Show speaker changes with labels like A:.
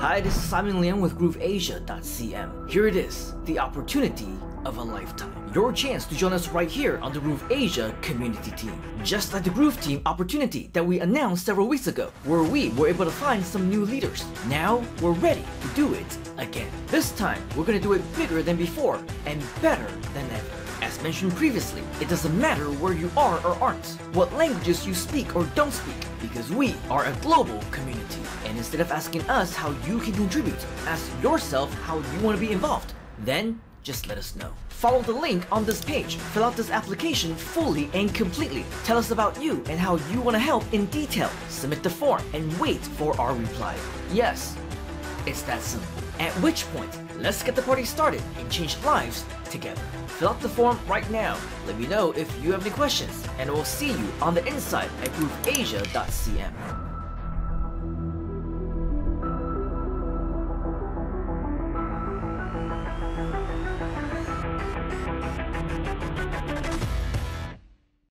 A: Hi, this is Simon Leung with GrooveAsia.cm. Here it is, the opportunity of a lifetime. Your chance to join us right here on the Groove Asia community team. Just like the Groove Team opportunity that we announced several weeks ago, where we were able to find some new leaders. Now, we're ready to do it again. This time, we're gonna do it bigger than before and better than ever. As mentioned previously, it doesn't matter where you are or aren't, what languages you speak or don't speak, because we are a global community. And instead of asking us how you can contribute, ask yourself how you want to be involved. Then, just let us know. Follow the link on this page, fill out this application fully and completely. Tell us about you and how you want to help in detail. Submit the form and wait for our reply. Yes, it's that simple. At which point, let's get the party started and change lives together. Fill out the form right now. Let me know if you have any questions, and we'll see you on the inside at grooveasia.cm.